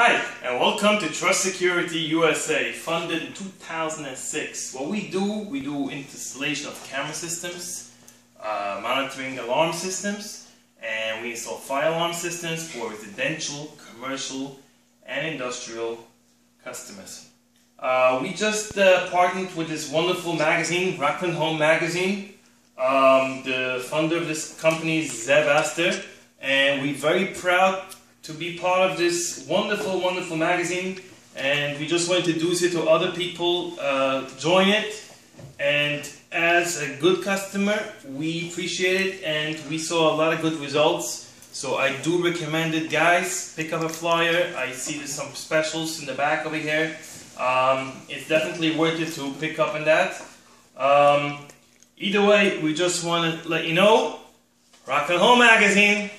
Hi, and welcome to Trust Security USA, funded in 2006. What we do, we do installation of camera systems, uh, monitoring alarm systems, and we install fire alarm systems for residential, commercial, and industrial customers. Uh, we just uh, partnered with this wonderful magazine, Rockland Home Magazine. Um, the founder of this company is Zeb Astor, and we're very proud to be part of this wonderful, wonderful magazine. And we just want to introduce it to other people, uh, join it. And as a good customer, we appreciate it and we saw a lot of good results. So I do recommend it, guys. Pick up a flyer. I see there's some specials in the back over here. Um, it's definitely worth it to pick up on that. Um, either way, we just want to let you know, Rockland Home Magazine